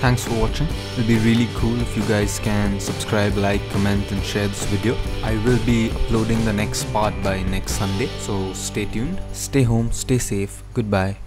Thanks for watching. It'll be really cool if you guys can subscribe, like, comment, and share this video. I will be uploading the next part by next Sunday, so stay tuned. Stay home, stay safe. Goodbye.